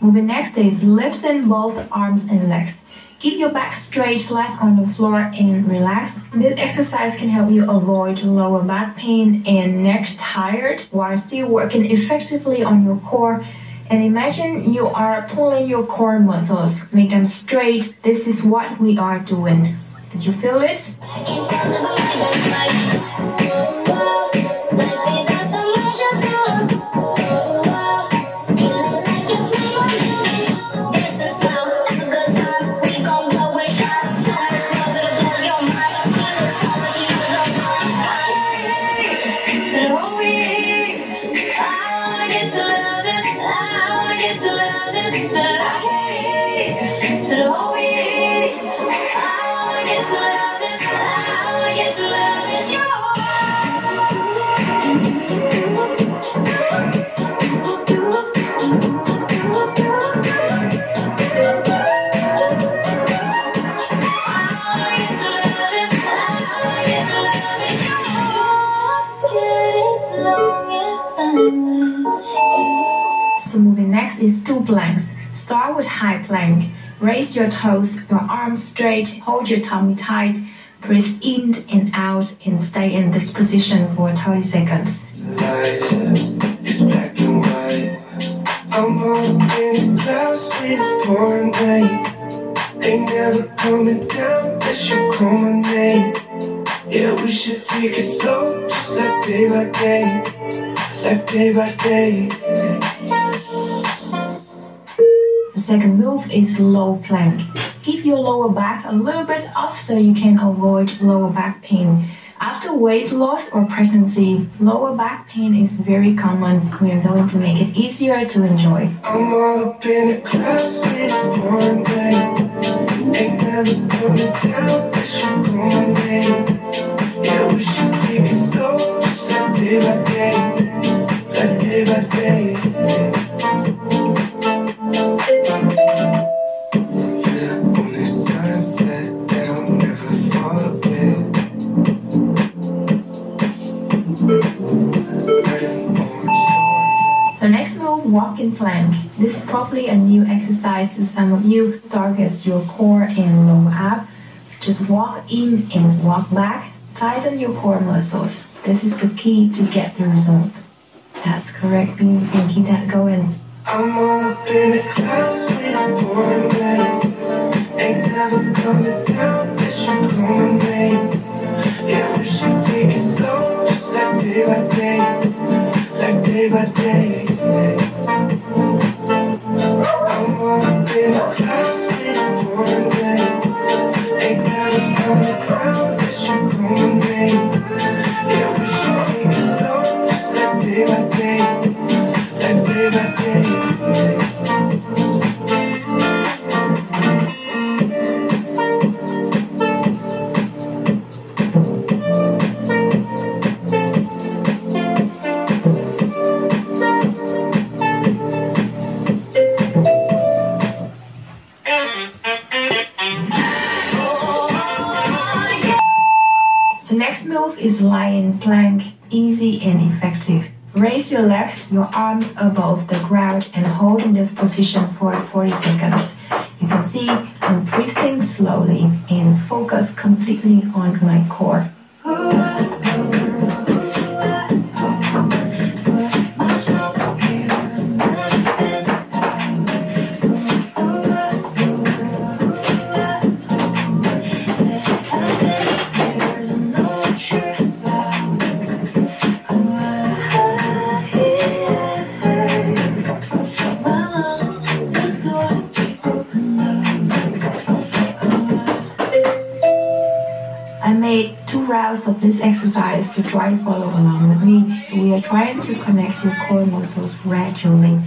Moving next is lifting both arms and legs. Keep your back straight, flat on the floor, and relax. This exercise can help you avoid lower back pain and neck tired while still working effectively on your core. And imagine you are pulling your core muscles, make them straight. This is what we are doing. Did you feel it? High plank. Raise your toes, your arms straight, hold your tummy tight, breathe in and out, and stay in this position for 30 seconds. Never coming down unless you call my name. Yeah, we should take it slow, just like day by day, like day by day. Second move is low plank. Keep your lower back a little bit off so you can avoid lower back pain. After weight loss or pregnancy, lower back pain is very common. We are going to make it easier to enjoy. I'm all up in the never coming down unless you call my name. Yeah, we should it just walking plank. This is probably a new exercise to some of you. Targets your core and lower ab. Just walk in and walk back. Tighten your core muscles. This is the key to get the results. That's correct, you can keep that going. I'm all up in the clouds, pouring rain. Ain't never coming down The next move is lying plank, easy and effective. Raise your legs, your arms above the ground and hold in this position for 40 seconds. You can see I'm breathing slowly and focus completely on my core. Exercise to try to follow along with me. So we are trying to connect your core muscles gradually.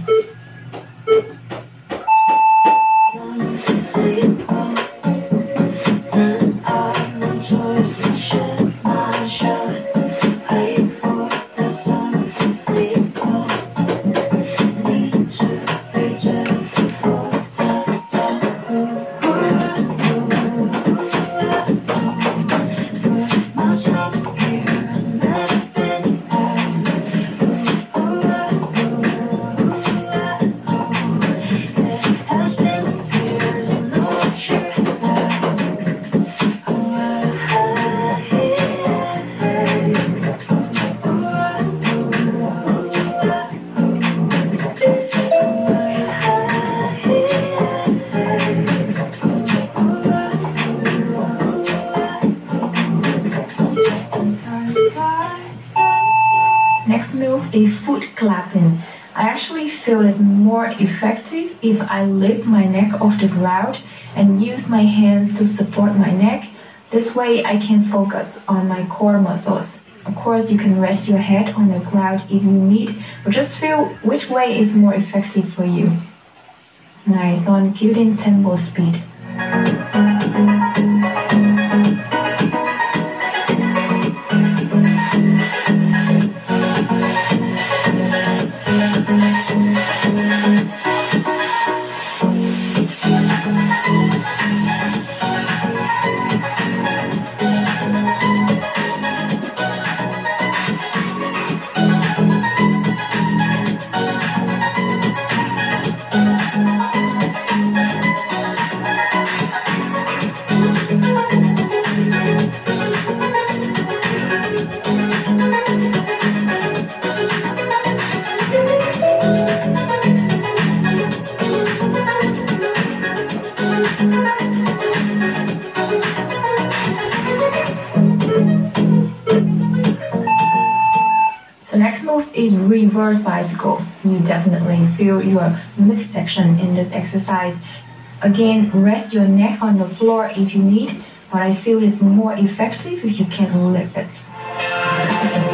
Next move is foot clapping. I actually feel it more effective if I lift my neck off the ground and use my hands to support my neck. This way I can focus on my core muscles. Of course, you can rest your head on the ground if you need, but just feel which way is more effective for you. Nice, on building tempo speed. Reverse bicycle. You definitely feel your midsection in this exercise. Again, rest your neck on the floor if you need, but I feel it's more effective if you can lift it.